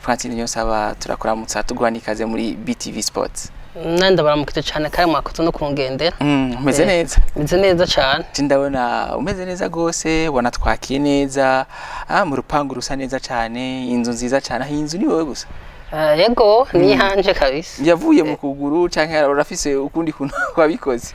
Francine Niyonsaba turakuramutsa tuguha n'ikaze muri btv sports nandi baramukitse cyane kandi mwakoze no kungendera umeze mm, eh, neza umeze neza cyane ndabona umeze neza rwose wanatwakiye neza ah, mu rupangu rusa neza cyane inzu nziza cyane ah, iyi nzu ni wowe gusa eh, yego mm. ni hanje kabisa yavuye mu eh. kuguru cyangwa urafise ukundi kuntu wabikoze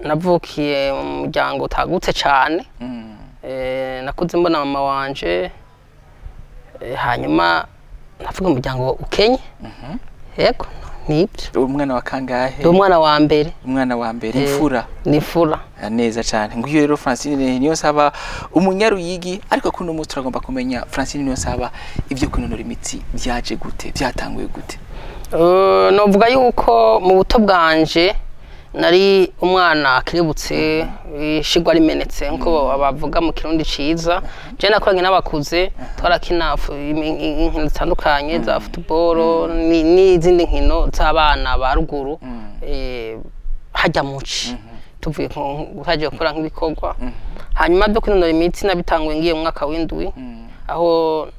navukiye mu muryango utagutse cyane mm. eh, nakuze mbona mama wanje eh, hanyuma navuga umuryango ukenye mm-hmm. yego nibyo umwana wa kangahe umwana wa mbere umwana wa mbere imfura eh, n'imfura neza cyane nguyu rero francine niyo saba umunyaruyigi ariko kuno munsi turagomba kumenya francine niyo saba ibyo kunanura imitsi byaje gute byatanguye gute navuga yuko mu buto bwanje nari umwana akiributse ishigwa rimenetse nkuko mm. bavuga mu kirundi ciza je nakoranye n'abakuze twarakina inkino zitandukanye mm. za futuboro mm. n'izindi nkino z'abana ba ruguru e, hajya muci mm-hmm. tuvuye hagiye gukora nk'ibikorwa mm-hmm. hanyuma byo kwinonora imitsi nabitanguye ngiye mu mwaka w'indwi aho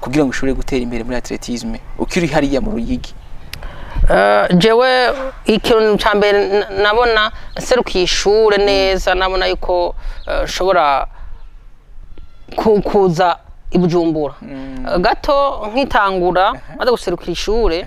kugira ngo ushobore gutera imbere muri atletisme ukiri hariya mu ruyigi eh, njyewe ikintu cya mbere nabona serukiye ishuri mm. neza nabona yuko eh, nshobora kuza ibujumbura mm. eh, gato nkitangura maze guserukira ishuri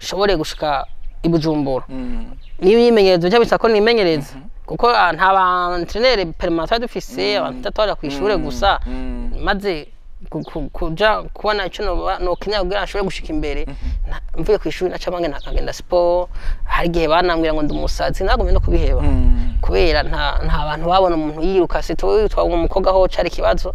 nshobore gushyika ibujumbura niba imyimenyerezo bijya bisa ko nimenyereza kuko nta ba antreneri perima dufise abantu tutajya ku ishuri gusa maze kuja kubona icyo nokinya kugira ashobore gushika imbere mhm. mvuye ku ishuri naca bange nakagenda siporo hari igihe banambwira ngo ndi umusatsi nagumye no kubiheba mm. kubera nta bantu babona umuntu yiruka sitwe twabonye umukobwa ho cari ikibazo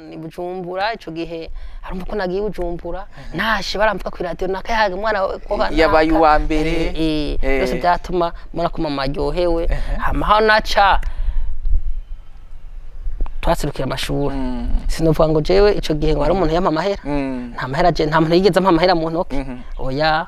ni bujumbura icyo gihe harumva ko nagiye bujumbura nashe baramvuga ku iradiyo nakayahaga umwana kuba yabaye uwa mbere byose byatuma murakoma maryohewe hama hano naca twaserukira amashuri mm. sinavuga ngo jewe icyo gihe ngo hari umuntu yampa amahera mm. nta mahera nta muntu yigeze ampa amahera mu ntoki mm-hmm. oya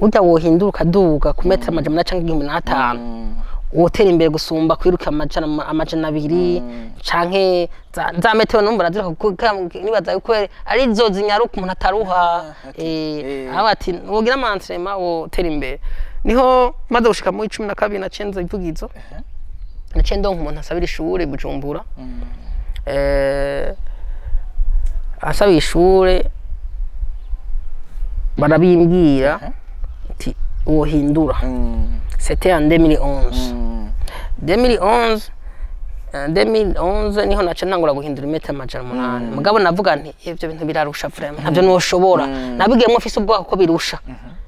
burya wohindura ukaduga ku metero mm. amajana umunani cyangwa igihumbi n'atanu mm. wotera imbere gusumba kwiruka amajana abiri canke za metero numva nazira nibaza yuko ari zo zinyaruka umuntu ataruha ah, eh, eh. aho ati wogira amansirema wotera imbere niho maze gushika mu icumi na kabiri na cenda ivugizo na cenda nkumuntu asabira ishure bujumbura Eh, asaba ishuri barabimbwira ati eh? uwo hindura mm. sete demiri onze mm. demiri onze eh, demiri onze niho naca ntangura guhindura imetero amajana umunani mm. mugabo navuga nti ibyo bintu birarusha furema ntabyo ntushobora nabigiyemo mfise ubwoba ko birusha mm-hmm.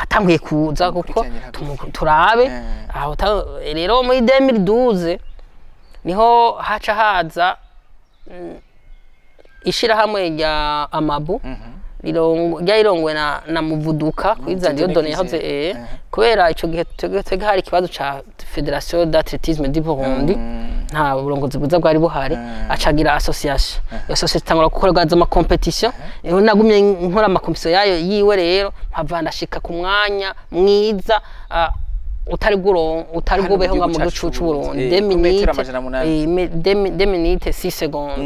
atanguye kuza kuko turabe rero ah, e muri demiri duze niho haca haza mm, ishyirahamwe rya amabu mhm. yari irongwe na muvuduka kuri zadiyo doni yahoze eh, eh. kubera icyo gihe twega hari ikibazo cya federation d'atletisme di burundi mm. nta burongozi bwiza bwari buhari mm. acagira Association eh. ya sosiyete itangura gukorwa amakompetisiyo nagumye nkora amakompetisiyo yayo yiwe rero nkava ndashika ku mwanya mwiza ah, utari bwubeho nka mu gihugu cy'uburundi deminite si segonde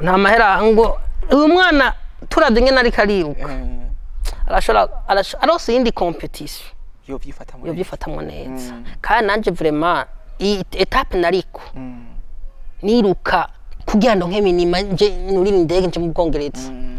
nta mahera ngo uyu mwana turavye ingene ariko ariruka eh. arashobora aronse iyindi competition yobyifatamwo neza mm. kandi nanje vurema etape nariko mm. niruka kugira ngo nk'iminima nje nuri indege nje mu bwongereza mm.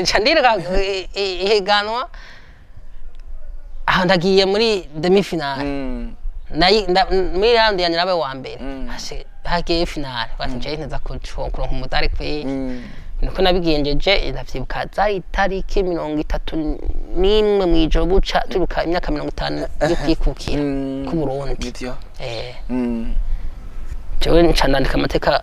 nca ndiruka ihiganwa aho ndagiye muri demi finale mm. muri rando ya nyirabe wa mbere mm. hagiye finale batije mm. neza kuronka umudari kwiye niko nabigenjeje ndavyibuka zari itariki mirongo itatu n'imwe mw'ijoro buca turuka imyaka mirongo itanu yo kwikukira ku burundi eh. jewe nca ndandika amateka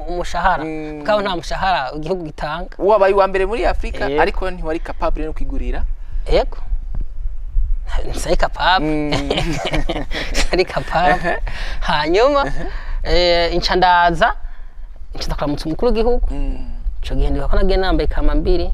umushahara mm. bwaho nta mushahara igihugu gitanga wabaye wa mbere muri Afrika eh. ariko ntiwari capable no kwigurira yego nsa capable ari capable hanyuma eh. Eh, inshandaza inshandaza kuramutsa umukuru w'igihugu mm. icyo gihe ndibuka ko nagiye nambaye kamambiri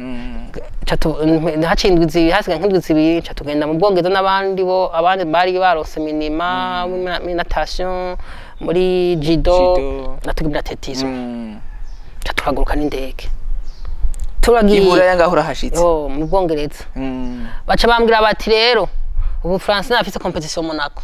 umumanajeri hasigaye nk'indwi zibiri nca tugenda mu bwongereza n'abandi bo abandi bari barose minima muri muri jido na tugimina tetisme n'indege turagiye iburaya ngaho urahashyitse mu bwongereza hmm. baca bambwira bati rero ubu france ntafite kompetisiyo monako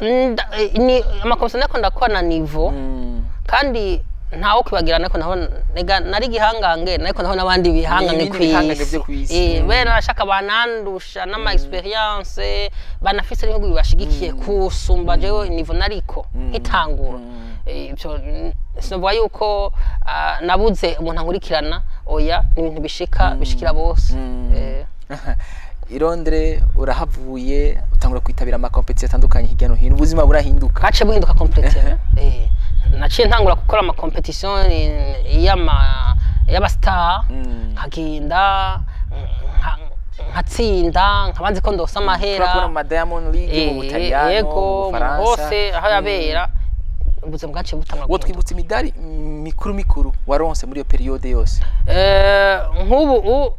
mm. eh, amakomisiyo nako ndakora na nivo kandi ntawo kwibagira ko naho nari igihangange ariko naho n'abandi bihangange ku isi bene eh, barashaka banandusha n'ama experience banafise n'ibihugu bibashigikiye kusumba nivo nariko nkitangura sinumva yuko ah, nabuze umuntu ankurikirana oya ni ibintu bishika hmm. bishikira bose hmm. eh. irondere urahavuye utangura kwitabira amakompetisi atandukanye hirya no hino ubuzima burahinduka haciye buhinduka kompetisi eh. eh, naciye ntangura gukora amakompetisiyo y'abasitara hmm. nkagenda nkatsinda nkabanze ko ndosa amahera yego hose aho yabera ubuzima bwacu butamaguye uwo twibutse imidari mikuru mikuru waronse muri iyo periyode yose eh, nk'ubu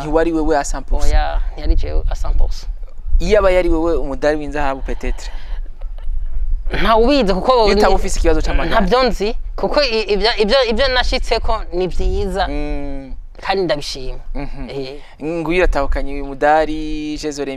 ntiwari wewe asamposa ntiyari jewe asamposa iyo aba yari wewe umudari w'inzahabu petetre ntawe kuko utaba ufite ikibazo cy'amagare ntabyo nzi kuko ibyo nashyitse ko ni byiza mm. kandi ndabishima mhm. eh. ngwira atahukanye uyu mudari jeze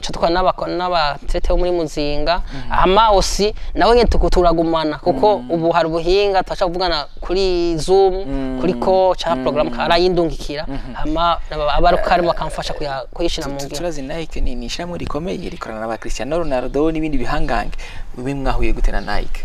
nco tukaba n'abaterete muri muzinga mhm. ama osi nawe nyene turagumana kuko mhm. ubu hari ubuhinga tubasha kuvugana kuri zoom kuri ko canke programu arayindungikira ama abarokale bakamfasha kuyishira mu ngiro turazi nike ni ishyirahamwe rikomeye rikorana na Cristiano Ronaldo n'ibindi bihangange mwahuye gute nike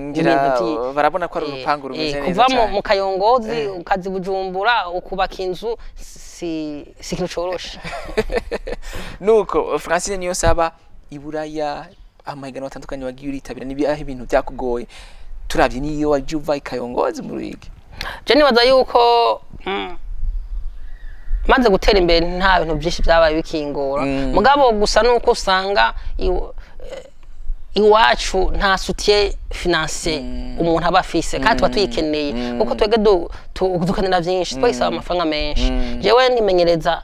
mm, barabona ko ari urupangu eh, rumeze eh, neza cyane kuva mu kayongozi eh. ukazi bujumbura ukubaka inzu si ntucoroshe nuko francine niyo saba iburaya buraya oh amahiganwa atandukanye wagiye uritabira n'iby'aho ibintu byakugoye turabye n'iyo wajya uva ikayongoza mu ruyigi jya nibaza yuko mm, maze gutera imbere nta bintu byinshi byabaye bikingura mm. mugabo gusa nuko usanga iwacu nta sutiye finanse mm. umuntu aba afise kandi tuba mm. tuyikeneye mm. kuko twebwe dukenera byinshi twayisaba amafaranga menshi njyewe nimenyereza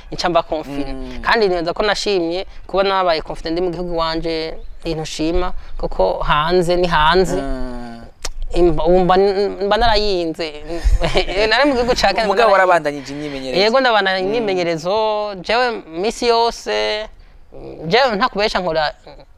ncamba konfine kandi neza ko nashimye kuba nabaye konfine ndi mu gihugu wanje ibintu shima kuko hanze ni hanze mba narayinze nari mu gihugu cya kane umugabo warabandanyije imyimenyerezo yego ndabandanya imyimenyerezo jewe minsi yose njyewe ntakubeshya nkora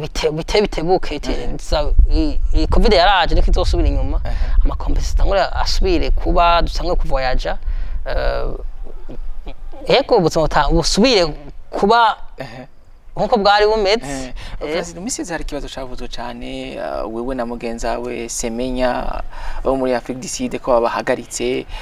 bite bitebuke covid yaraje niko izosubira inyuma amakompesi zitangure asubire kuba dusangwe kuvoyaja eko ubuzima busubire kuba nk'uko bwari bumetse perezida eh, eh. umusizi hari ikibazo cyavuzwe cyane eh, wewe na mugenzi wawe semenya bo muri afurika diside ko babahagaritse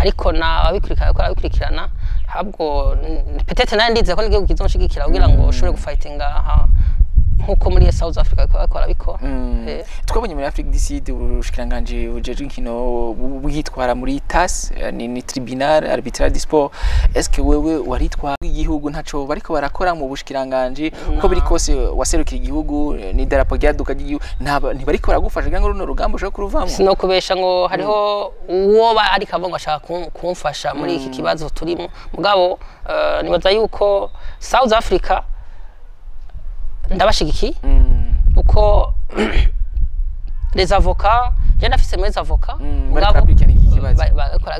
ariko na abikurikirana ko abikurikirana habwo petete nandi ndize ko ngiye kugizonshigikira kugira ngo ushobore gufightinga ha nkuko muri South Africa ko arabikora mm. eh. twabonye muri Africa DC urushikiranganje bujeje inkino bwitwara muri TAS eh, ni, ni tribunal arbitral de sport est wewe waritwa igihugu ntaco bariko barakora mu bushikiranganje uko biri mm. kose waserukira igihugu ni darapo gi nti ntibariko baragufasha kugira ngo runo rugambo sho kuruvamo sino kubesha ngo hariho uwo ari ngo ashaka kumfasha muri iki mm. kibazo turimo mugabo eh, nibaza yuko South Africa ndabashigikiye mm. uko reza avoka njyana afise muri zavoka bakora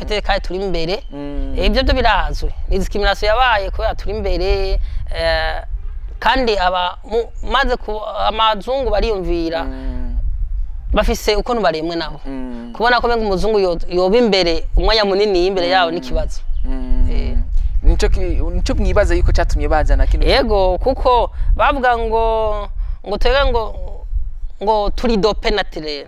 pete kandi turi imbere mm. ibyo byo birazwi ni disikiriminasiyo yabaye kubera turi imbere eh, kandi maze amazungu bariyumvira mm. bafise ukuntu baremwe nabo kubona ko umuzungu yoba imbere umwanya munini y'imbere yabo n'ikibazo nicyo mwibaza yuko cyatumye bazana kino yego kuko bavuga ngo ngo tege ngo ngo turido penatire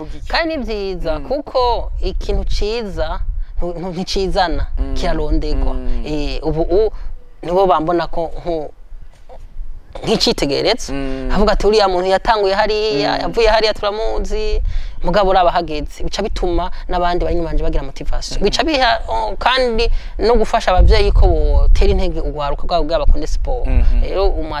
kandi ni mm. kuko ikintu ciza nticizana mm. kirarondegwa ubu nibo bambona ko nk'icyitegeretse mm. avuga ati uriya muntu yatanguye hariya mm. yavuye hariya turamuzi mugabo uraba ahageze bica bituma n'abandi bari inyuma bagira motivasiyo bica biha kandi no gufasha ababyeyi ko botera intege urwaruka rwabo bwaba bakunde siporo mm-hmm. rero umuhate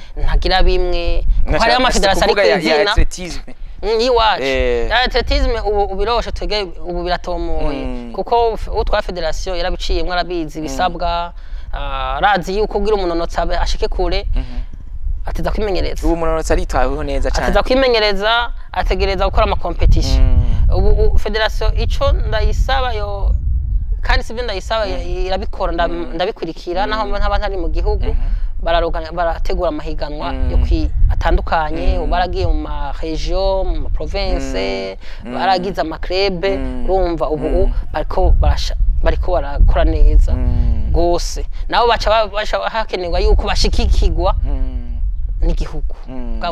mm-hmm. ntagira bimwe kuko hariho amafederasiyo ari ku izina atletisme ubu biroshe twege ubu biratomoye mm. kuko utwa federasiyo yarabiciyemo arabizi ibisabwa mm. ah, arazi yuko ugira umunonotsi ashike kure mm-hmm. ateza kwimenyereza ubu umunonotsi aritaweho neza cyane ateza kwimenyereza ategereza gukora amakompetisiyo ubu federasiyo icyo ndayisaba yo kandi sibyo ndayisaba mm. irabikora mm. ndabikurikira naho mm. ntaba ntari mu gihugu mm-hmm. barategura amahiganwa yo atandukanye baragiye mu maregiyo mu maprovince baragize amakrebe urumva ubu bariko barakora neza rwose nabo baca hakenerwa yuko bashikikirwa n'igihugu bwa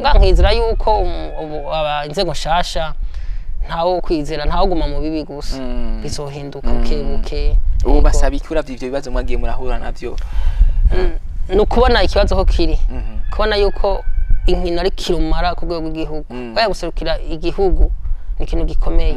nka nkizira yuko um, inzego nshyashya ntawo kwizera guma mu bibi gusa mm. bizohinduka mm. buke ubu basaba iki uravye ivyo bibazo mwagiye murahura navyo mm. eh. ni ukubona ikibazo ko kiri mm-hmm. kubona yuko inkino ari kirumara ku rwego rw'igihugu baya guserukira igihugu ni ikintu gikomeye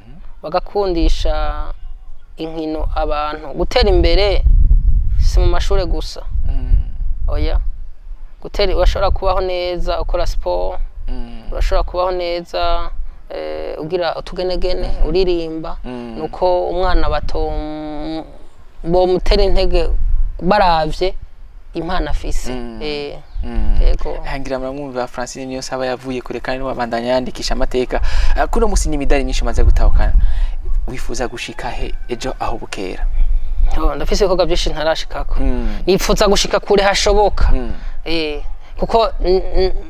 mm-hmm. bagakundisha inkino abantu gutera imbere si mu mashuri gusa oya gutera urashobora kubaho neza ukora siporo mm. urashobora kubaho neza eh, ugira utugenegene mm. uririmba mm. ni uko umwana bato bomutera intege barabye impano afise eh, yego hangira muramwumva Francine niyo saba yavuye kure kandi no yandikisha amateka eh, kuno musi ni imidari nyinshi maze gutahukana wifuza gushika he ejo aho bukera ndafise ibikorwa byinshi ntarashikako hmm. nipfutsa gushika kure hashoboka hmm. eh, kuko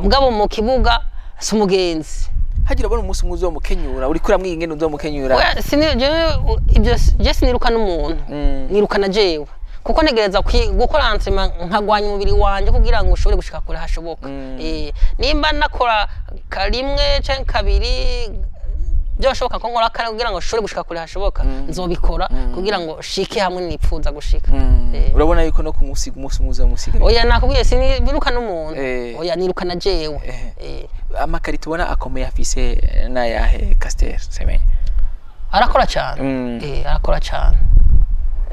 mugabo mm. mm. mu kibuga si umugenzi hagira bona umunsi muzo mukenyura uri kura mwingene uzo mukenyura oya sinije ibyo je sinirukana umuntu nirukana jewe kuko ntegereza gukora ansima nkagwanya umubiri wanjye kugira ngo ushobore gushika kure hashoboka mm. eh, nimba nakora rimwe cyangwa kabiri byashoboka ko nkora kare kugira ngo ushobore gushika kure hashoboka mm. nzobikora mm. kugira ngo shike hamwe nipfuza gushika eh. urabona yuko no kumusiga umunsi muzi amusiga oya nakubwiye siniruka n'umuntu eh. oya nirukana jewe amakarito ubona akomeye afise n'ayahe Caster Semenya arakora cyane arakora cyane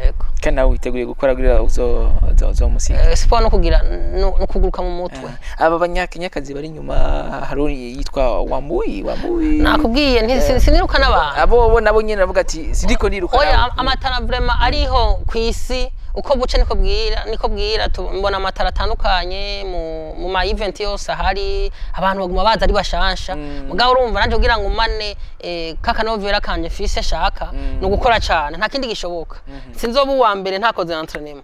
yego kandi nawe witeguye gukora kuri zo musinga eh, siporo no kugira no kuguruka mu mutwe eh, aba banyakenyakazi bari inyuma hari yitwa wambuyi wambuyi nakubwiye eh, siniruka n'abantu abo nabo nyine bavuga ati sindiko niruka amatara vurema ariho ku isi uko buce niko bwira niko bwira mbona amatara atandukanye mu ma event yose ahari abantu baguma baza ari bashansha mm. mugabo urumva nanje kugira ngo umane kakanovera kanje fise shaka mm. no gukora cyane nta kindi gishoboka mm-hmm. sinzoba uwa mbere ntakoze antranema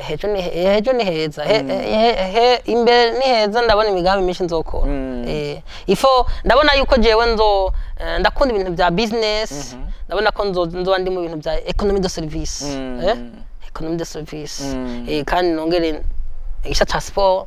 hejo ni heza mm. imbere ni heza ndabona imigambi myinshi nzokora mm. eh, ifo ndabona yuko jewe nzo eh, ndakunda ibintu bya business, mhm. ndabona ko nzoba ndi mu bintu bya ekonomi do serivisi mm. ekonomi eh? do serivisi kandi nongere igice cya siporo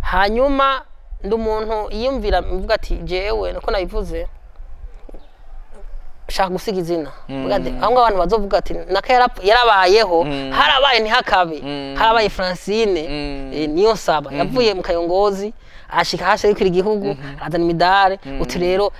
hanyuma ndi umuntu yiyumvira mvuga ati jewe niko nabivuze shaka gusiga izina hmm. aho ngaho abantu bazovuga ati naka yarabayeho hmm. harabaye ntihakabe hmm. harabaye francine eh, niyo saba yavuye mu kayongozi ashika hasi kuri igihugu azana imidari uti rero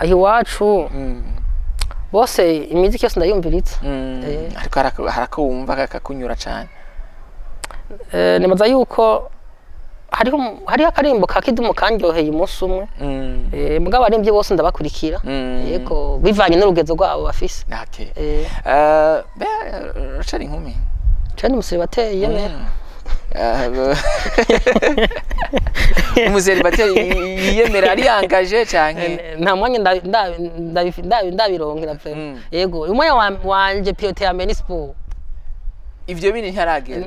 aho iwacu bose imiziki yose ndayumviritse ariko harakawumva kakunyura cyane nibaza yuko hariho akarembo ka kidumu kanjyoheye umunsi umwe mbwa mm. eh, abarembye bose ndabakurikira mm. yego bivanye n'urugenzo rwabo bafise eh. eh, racari inkumi racari umusiri bateye mm. umuseribateri yiyemera ari cyane nta mwanya ndabironkera pe yego umwanya wanje piyote ya meni ibyo bindi ntiharagera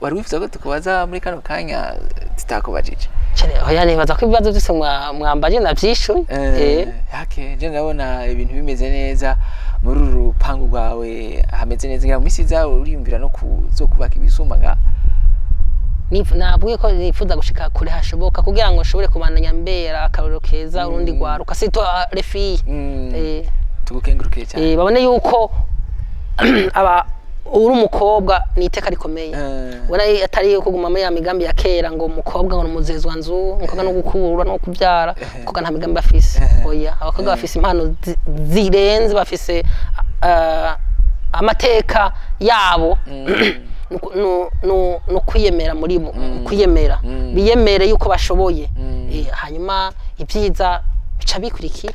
wari wifuza ko tukubaza muri kano kanya tutakubajije oya oh, nibaza ko ibibazo byose mwambaje nabyishuye eh, eh. yake je ndabona ibintu bimeze neza muri uru rupangu rwawe hameze neza ngira mu minsi izawe uriyumvira no kuzokubaka ibisumba ngaha navuge ko nifuza gushika kure hashoboka kugira ngo nshobore kubandanya mbera akarorero keza urundi mm. rwaruka sito ah, refiye mm. eh. tugukengurukiye cyane eh, babone yuko aba uri umukobwa ni iteka rikomeye eh. ubona atari kuguma muri ya migambi ya kera ngo umukobwa ngo umuzezwa nzu umukobwa no gukura no kubyara umukobwa nta migambi afise oya abakobwa bafise impano zirenze bafise ah, amateka yabo mm. no kwiyemera muri bo mm. kwiyemera mm. biyemere yuko bashoboye mm. eh, hanyuma ibyiza bica bikurikira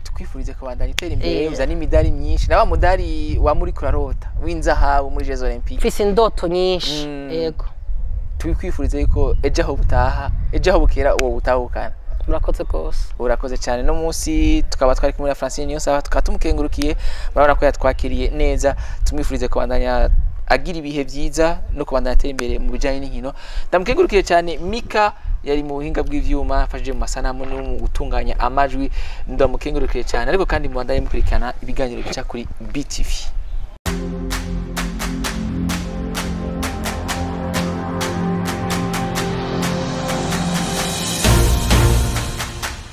tukwifurize kubandanya itera imbere eh. uza n'imidari myinshi naba mudari wa muri kurarota winza w'inzahabu muri Jeux Olympiques fisi ndoto nyinshi mm. yego tukwifurize yuko ejo aho butaha ejo aho bukera uwo butahukana murakoze kose urakoze cyane no munsi tukaba twari kumwe na Francine Nyonsa saba tukatumukengurukiye murabona ko yatwakiriye neza tumwifurize kubandanya agira ibihe byiza no kubandanya atera imbere mu bijanye n'inkino ndamukengurukiye cyane Mika yari mu buhinga bw'ivyuma afashije mu masanamu no mu gutunganya amajwi ndamukengurukiye cyane ariko kandi mu bandanye mukurikirana ibiganiro bica kuri BTV